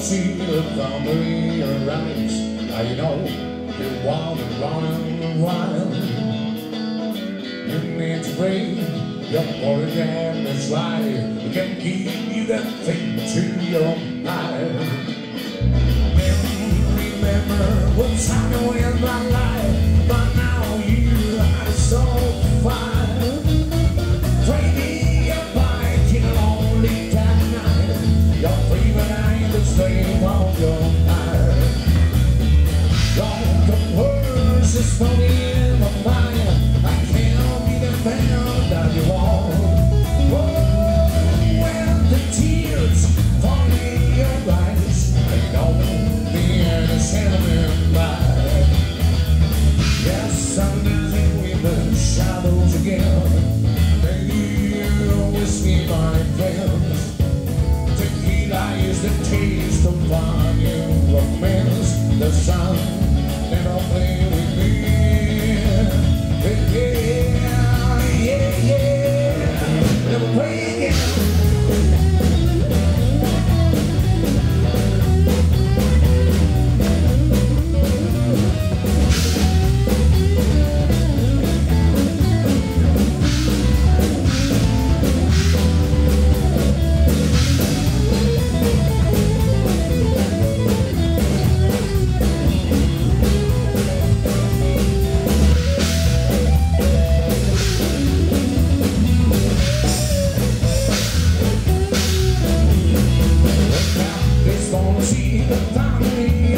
see the thunder in. Now you know you want to run wild. You need to pray, you're more than this life. You can keep that thing to your mind. Remember what's happening in my life, in my mind. I can't be the man that you want. Oh, when the tears fall in your eyes, by. Yes, I'm with the shadows again. You my friends. Tequila is the taste of volume romance. The sun never play the fire